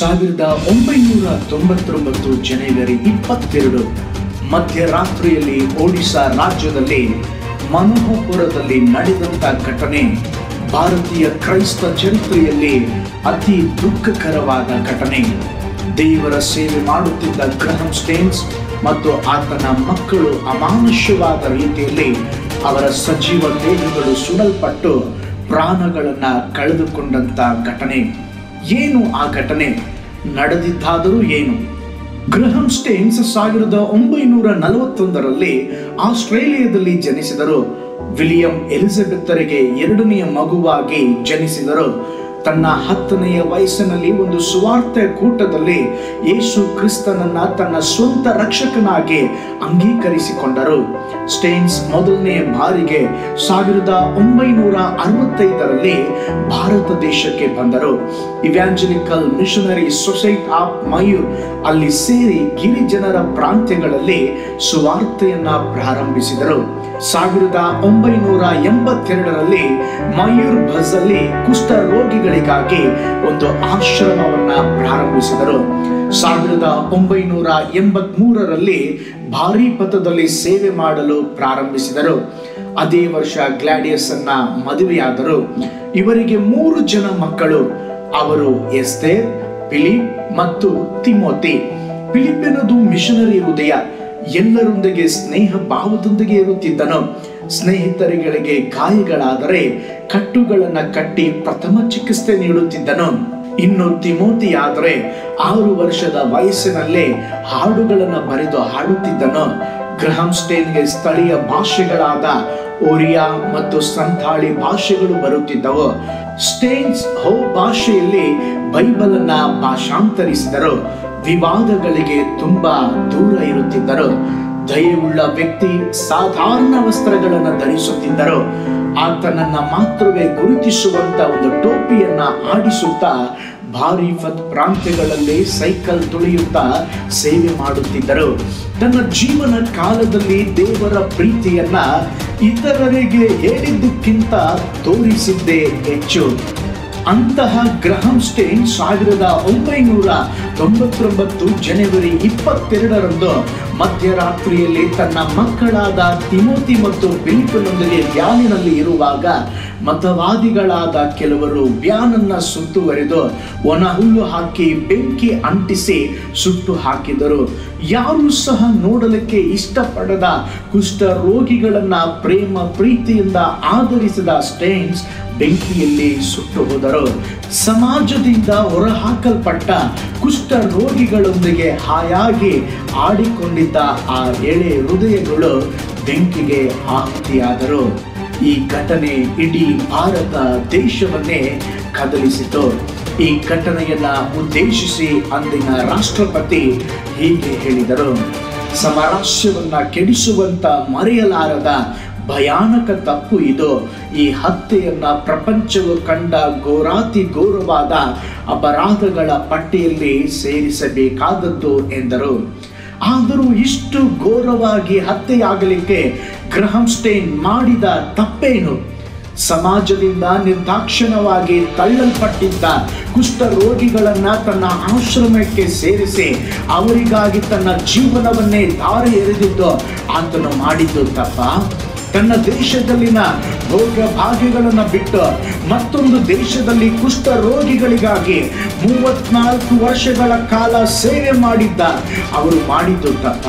ಸಾವಿರದ ಒಂಬೈನೂರ ತೊಂಬತ್ತೊಂಬತ್ತು ಜನವರಿ ಇಪ್ಪತ್ತೆರಡು, ಮಧ್ಯರಾತ್ರಿಯಲ್ಲಿ ಒಡಿಶಾ ರಾಜ್ಯದಲ್ಲಿ ಮನೋಹಪುರದಲ್ಲಿ ನಡೆದಂತ ಘಟನೆ, ಭಾರತೀಯ ಕ್ರೈಸ್ತ ಚರಿತ್ರೆಯಲ್ಲಿ ಅತಿ ದುಃಖಕರವಾದ ಘಟನೆ. ದೇವರ ಸೇವೆ ಮಾಡುತ್ತಿದ್ದ ಗ್ರಹಂ ಸ್ಟೇನ್ಸ್ ಮತ್ತು ಆತನ ಮಕ್ಕಳು ಅಮಾನುಷ್ಯವಾದ ರೀತಿಯಲ್ಲಿ ಅವರ ಸಜೀವ ದೇಹಗಳು ಸುಡಲ್ಪಟ್ಟು ಪ್ರಾಣಗಳನ್ನು ಕಳೆದುಕೊಂಡಂಥ ಘಟನೆ. ಏನು ಆ ಘಟನೆ? ನಡೆದಿದ್ದಾದರೂ ಏನು? ಗ್ರಹಂ ಸ್ಟೇನ್ಸ್ ಸಾವಿರದ ಒಂಬೈನೂರ ನಲವತ್ತೊಂದರಲ್ಲಿ ಆಸ್ಟ್ರೇಲಿಯಾದಲ್ಲಿ ಜನಿಸಿದರು. ವಿಲಿಯಂ ಎಲಿಜಬೆತ್ತರಿಗೆ ಎರಡನೆಯ ಮಗುವಾಗಿ ಜನಿಸಿದರು. ತನ್ನ ಹತ್ತನೆಯ ವಯಸ್ಸಿನಲ್ಲಿ ಒಂದು ಸುವಾರ್ಥ ಕೂಟದಲ್ಲಿ ಯೇಸು ಕ್ರಿಸ್ತನನ್ನ ತನ್ನ ಸ್ವಂತ ರಕ್ಷಕನಾಗಿ ಅಂಗೀಕರಿಸಿಕೊಂಡರು. ಸ್ಟೇನ್ಸ್ ಮೊದಲನೇ ಬಾರಿಗೆ ಸಾವಿರದ ಒಂಬೈನೂರ ಅರವತ್ತೈದರಲ್ಲಿ ಭಾರತ ದೇಶಕ್ಕೆ ಬಂದರು. Evangelical missionary society of Mayur ಅಲ್ಲಿ ಸೇರಿ ಗಿರಿಜನರ ಪ್ರಾಂತ್ಯಗಳಲ್ಲಿ ಸುವಾರ್ತೆಯನ್ನ ಪ್ರಾರಂಭಿಸಿದರು. ಸಾವಿರದ ಒಂಬೈನೂರ ಎಂಬತ್ತೆರಡರಲ್ಲಿ ಮಯೂರ್ ಭಜಲ್ಲಿ ಕುಷ್ಠ ರೋಗಿಗಳಿಗಾಗಿ ಒಂದು ಆಶ್ರಮವನ್ನ ಪ್ರಾರಂಭಿಸಿದರು. ಸಾವಿರದ ಒಂಬೈನೂರ ಎಂಬತ್ ಮೂರರಲ್ಲಿ ಭಾರಿ ಪಥದಲ್ಲಿ ಸೇವೆ ಮಾಡಲು ಪ್ರಾರಂಭಿಸಿದರು. ಅದೇ ವರ್ಷ ಗ್ಲಾಡಿಯಸ್ ಅನ್ನ ಮದುವೆಯಾದರು. ಇವರಿಗೆ ಮೂರು ಜನ ಮಕ್ಕಳು, ಅವರು ಎಸ್ತೇರ್, ಫಿಲಿಪ್ ಮತ್ತು ತಿಮೋತಿ. ಫಿಲಿಪ್ ಎನ್ನುವುದು ಮಿಷನರಿ ಹೃದಯ ಎಲ್ಲರೊಂದಿಗೆ ಸ್ನೇಹ ಭಾವದೊಂದಿಗೆ ಇರುತ್ತಿದ್ದನು. ಸ್ನೇಹಿತರುಗಳಿಗೆ ಗಾಯಗಳಾದರೆ ಕಟ್ಟುಗಳನ್ನ ಕಟ್ಟಿ ಪ್ರಥಮ ಚಿಕಿತ್ಸೆ ನೀಡುತ್ತಿದ್ದನು. ಇನ್ನು ತಿಮೋತಿಯಾದರೆ ಆರು ವರ್ಷದ ವಯಸ್ಸಿನಲ್ಲೇ ಹಾಡುಗಳನ್ನು ಬರೆದು ಹಾಡುತ್ತಿದ್ದನು. ಗ್ರಹಂ ಸ್ಟೇನ್ಗೆ ಸ್ಥಳೀಯ ಭಾಷೆಗಳಾದ ಒರಿಯಾ ಮತ್ತು ಸಂತಾಳಿ ಭಾಷೆಗಳು ಬರುತ್ತಿದ್ದವು. ಸ್ಟೇನ್ಸ್ ಹೋ ಭಾಷೆಯಲ್ಲಿ ಬೈಬಲನ್ನ ಭಾಷಾಂತರಿಸಿದರು. ವಿವಾದಗಳಿಗೆ ತುಂಬಾ ದೂರ ಇರುತ್ತಿದ್ದರು. ದಯವುಳ್ಳ ವ್ಯಕ್ತಿ ಸಾಧಾರಣ ವಸ್ತ್ರಗಳನ್ನು ಧರಿಸುತ್ತಿದ್ದರು. ಆತನನ್ನ ಮಾತ್ರವೇ ಗುರುತಿಸುವಂತ ಒಂದು ಟೋಪಿಯನ್ನ ಆಡಿಸುತ್ತಾ ಭಾರಿಫತ್ ಪ್ರಾಂತ್ಯಗಳಲ್ಲಿ ಸೈಕಲ್ ತುಳಿಯುತ್ತಾ ಸೇವೆ ಮಾಡುತ್ತಿದ್ದರು. ತನ್ನ ಜೀವನ ಕಾಲದಲ್ಲಿ ದೇವರ ಪ್ರೀತಿಯನ್ನ ಇತರರಿಗೆ ಹೇಳಿದ್ದಕ್ಕಿಂತ ತೋರಿಸಿದ್ದೇ ಹೆಚ್ಚು. ಅಂತಹ ಗ್ರಹಂ ಸ್ಟೇನ್ ಸಾವಿರದ ಒಂಬೈನೂರ ತೊಂಬತ್ತೊಂಬತ್ತು ಜನವರಿ ಇಪ್ಪತ್ತೆರಡರಂದು ಮಧ್ಯರಾತ್ರಿಯಲ್ಲಿ ತನ್ನ ಮಕ್ಕಳಾದ ತಿಮೋತಿ ಮತ್ತು ಫಿಲಿಪನೊಂದಿಗೆ ವ್ಯಾನಿನಲ್ಲಿ ಇರುವಾಗ ಮತವಾದಿಗಳಾದ ಕೆಲವರು ವ್ಯಾನನ್ನ ಸುತ್ತುವರೆದು ಒಣ ಹುಲ್ಲು ಹಾಕಿ ಬೆಂಕಿ ಅಂಟಿಸಿ ಸುಟ್ಟು ಹಾಕಿದರು. ಯಾರು ಸಹ ನೋಡಲಿಕ್ಕೆ ಇಷ್ಟಪಡದ ಕುಷ್ಠ ರೋಗಿಗಳನ್ನ ಪ್ರೇಮ ಪ್ರೀತಿಯಿಂದ ಆಧರಿಸಿದ ಸ್ಟೇನ್ಸ್ ಬೆಂಕಿಯಲ್ಲಿ ಸುಟ್ಟು ಹೋದರು. ಸಮಾಜದಿಂದ ಹೊರಹಾಕಲ್ಪಟ್ಟ ಕುಷ್ಠ ರೋಗಿಗಳೊಂದಿಗೆ ಹಾಯಾಗಿ ಆಡಿಕೊಂಡಿದ್ದ ಆ ಎಳೆ ಹೃದಯಗಳು ಬೆಂಕಿಗೆ ಆಹುತಿಯಾದರು. ಈ ಘಟನೆ ಇಡೀ ಭಾರತ ದೇಶವನ್ನೇ ಕದಲಿಸಿತು. ಈ ಘಟನೆಯನ್ನ ಉದ್ದೇಶಿಸಿ ಅಂದಿನ ರಾಷ್ಟ್ರಪತಿ ಹೀಗೆ ಹೇಳಿದರು. ಸಮರಾಸ್ಯವನ್ನ ಕೆಡಿಸುವಂತ ಮರೆಯಲಾರದ ಭಯಾನಕ ತಪ್ಪು ಇದು. ಈ ಹತ್ಯೆಯನ್ನ ಪ್ರಪಂಚವು ಕಂಡ ಗೋರಾತಿ ಗೌರವಾದ ಅಪರಾಧಗಳ ಪಟ್ಟಿಯಲ್ಲಿ ಸೇರಿಸಬೇಕಾದದ್ದು, ಎಂದರು. ಆದರೂ ಇಷ್ಟು ಘೋರವಾಗಿ ಹತ್ಯೆಯಾಗಲಿಕ್ಕೆ ಗ್ರಹಂ ಸ್ಟೇನ್ ಮಾಡಿದ ತಪ್ಪೇನು? ಸಮಾಜದಿಂದ ನಿರ್ದಾಕ್ಷಿಣ್ಯವಾಗಿ ತಳ್ಳಲ್ಪಟ್ಟಿದ್ದ ಕುಷ್ಠ ರೋಗಿಗಳನ್ನ ತನ್ನ ಆಶ್ರಮಕ್ಕೆ ಸೇರಿಸಿ ಅವರಿಗಾಗಿ ತನ್ನ ಜೀವನವನ್ನೇ ದಾರಿ ಎರೆದಿದ್ದು ಆತನು ಮಾಡಿದ್ದು ತಪ್ಪ? ತನ್ನ ದೇಶದಲ್ಲಿನ ರೋಗ ಭಾಗ್ಯಗಳನ್ನು ಬಿಟ್ಟು ಮತ್ತೊಂದು ದೇಶದಲ್ಲಿ ಕುಷ್ಠ ರೋಗಿಗಳಿಗಾಗಿ ಮೂವತ್ನಾಲ್ಕು ವರ್ಷಗಳ ಕಾಲ ಸೇವೆ ಮಾಡಿದ್ದ ಅವರು ಮಾಡಿದ್ದು ತಪ್ಪ?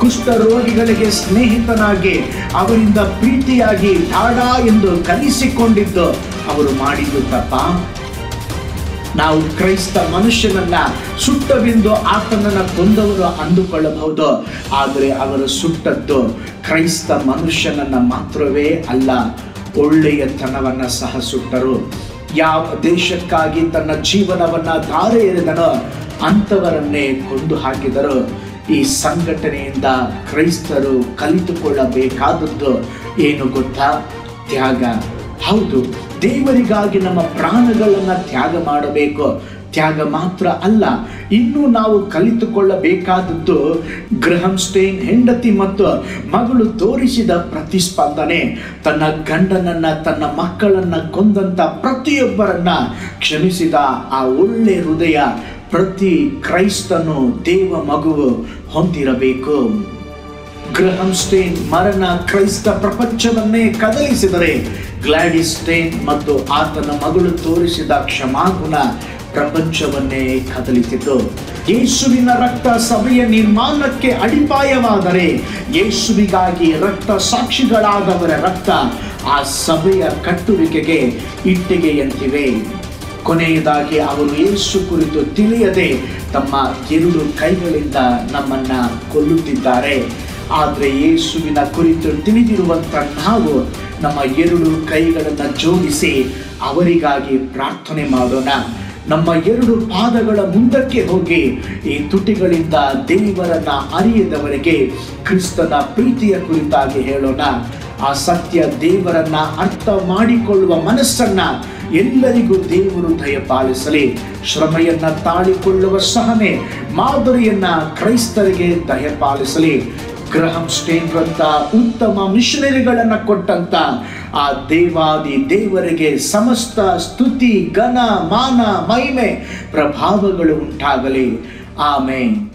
ಕುಷ್ಠ ರೋಗಿಗಳಿಗೆ ಸ್ನೇಹಿತನಾಗಿ ಅವರಿಂದ ಪ್ರೀತಿಯಾಗಿ ಡಾಡಾ ಎಂದು ಕಲಿಸಿಕೊಂಡಿದ್ದು ಅವರು ಮಾಡಿದ್ದು ತಪ್ಪ? ನಾವು ಕ್ರೈಸ್ತ ಮನುಷ್ಯನನ್ನ ಸುಟ್ಟವೆಂದು ಆತನನ್ನ ಕೊಂದವರು ಅಂದುಕೊಳ್ಳಬಹುದು. ಆದರೆ ಅವರು ಸುಟ್ಟದ್ದು ಕ್ರೈಸ್ತ ಮನುಷ್ಯನನ್ನ ಮಾತ್ರವೇ ಅಲ್ಲ ಒಳ್ಳೆಯ ತನವನ್ನ ಸಹ ಸುಟ್ಟರು. ಯಾವ ದೇಶಕ್ಕಾಗಿ ತನ್ನ ಜೀವನವನ್ನ ಧಾರೆ ಎರೆದನೋ ಅಂಥವರನ್ನೇ ಕೊಂದು ಹಾಕಿದರು. ಈ ಸಂಘಟನೆಯಿಂದ ಕ್ರೈಸ್ತರು ಕಲಿತುಕೊಳ್ಳಬೇಕಾದದ್ದು ಏನು ಗೊತ್ತಾ? ತ್ಯಾಗ. ಹೌದು. ದೇವರಿಗಾಗಿ ನಮ್ಮ ಪ್ರಾಣಗಳನ್ನು ತ್ಯಾಗ ಮಾಡಬೇಕು. ತ್ಯಾಗ ಮಾತ್ರ ಅಲ್ಲ, ಇನ್ನು ನಾವು ಕಲಿತುಕೊಳ್ಳಬೇಕಾದದ್ದು ಗ್ರಹಂ ಸ್ಟೇನ್ ಹೆಂಡತಿ ಮತ್ತು ಮಗಳು ತೋರಿಸಿದ ಪ್ರತಿಸ್ಪಂದನೆ. ತನ್ನ ಗಂಡನನ್ನ, ತನ್ನ ಮಕ್ಕಳನ್ನ ಕೊಂದಂತ ಪ್ರತಿಯೊಬ್ಬರನ್ನ ಕ್ಷಮಿಸಿದ ಆ ಒಳ್ಳೆ ಹೃದಯ ಪ್ರತಿ ಕ್ರೈಸ್ತನು ದೇವ ಮಗುವು ಹೊಂದಿರಬೇಕು. ಗ್ರಹಂ ಸ್ಟೇನ್ ಮರಣ ಕ್ರೈಸ್ತ ಪ್ರಪಂಚವನ್ನೇ ಕದಲಿಸಿದರೆ ಗ್ಲಾಡಿಸ್ ಸ್ಟೇನ್ ಮತ್ತು ಆತನ ಮಗಳು ತೋರಿಸಿದ ಕ್ಷಮಾಗುಣ ಪ್ರಪಂಚವನ್ನೇ ಕದಲಿಸಿತು. ಯೇಸುವಿನ ರಕ್ತ ಸಭೆಯ ನಿರ್ಮಾಣಕ್ಕೆ ಅಡಿಪಾಯವಾದರೆ ಯೇಸುವಿಗಾಗಿ ರಕ್ತ ಸಾಕ್ಷಿಗಳಾದವರ ರಕ್ತ ಆ ಸಭೆಯ ಕಟ್ಟುವಿಕೆಗೆ ಇಟ್ಟಿಗೆಯಂತಿವೆ. ಕೊನೆಯದಾಗಿ ಅವರು ಯೇಸು ಕುರಿತು ತಿಳಿಯದೆ ತಮ್ಮ ಎರಡು ಕೈಗಳಿಂದ ನಮ್ಮನ್ನ ಕೊಲ್ಲುತ್ತಿದ್ದಾರೆ. ಆದರೆ ಯೇಸುವಿನ ಕುರಿತು ತಿಳಿದಿರುವಂತ ನಾವು ನಮ್ಮ ಎರಡು ಕೈಗಳನ್ನು ಜೋಡಿಸಿ ಅವರಿಗಾಗಿ ಪ್ರಾರ್ಥನೆ ಮಾಡೋಣ. ನಮ್ಮ ಎರಡು ಪಾದಗಳ ಮುಂದಕ್ಕೆ ಹೋಗಿ ಈ ತುಟಿಗಳಿಂದ ದೇವರನ್ನ ಅರಿಯದವರಿಗೆ ಕ್ರಿಸ್ತನ ಪ್ರೀತಿಯ ಕುರಿತಾಗಿ ಹೇಳೋಣ. ಆ ಸತ್ಯ ದೇವರನ್ನ ಅರ್ಥ ಮಾಡಿಕೊಳ್ಳುವ ಮನಸ್ಸನ್ನ ಎಲ್ಲರಿಗೂ ದೇವರು ದಯಪಾಲಿಸಲಿ. ಶ್ರಮೆಯನ್ನ ತಾಳಿಕೊಳ್ಳುವ ಸಹನೆ, ಮಾದರಿಯನ್ನ ಕ್ರೈಸ್ತರಿಗೆ ದಯಪಾಲಿಸಲಿ. ಗ್ರಹಂ ಸ್ಟೇನ್ರಂತ ಉತ್ತಮ ಮಿಷನರಿಗಳನ್ನು ಕೊಟ್ಟಂತ ಆ ದೇವಾದಿ ದೇವರಿಗೆ ಸಮಸ್ತ ಸ್ತುತಿ, ಘನ, ಮಾನ, ಮಹಿಮೆ, ಪ್ರಭಾವಗಳು ಉಂಟಾಗಲಿ. ಆಮೇನ್.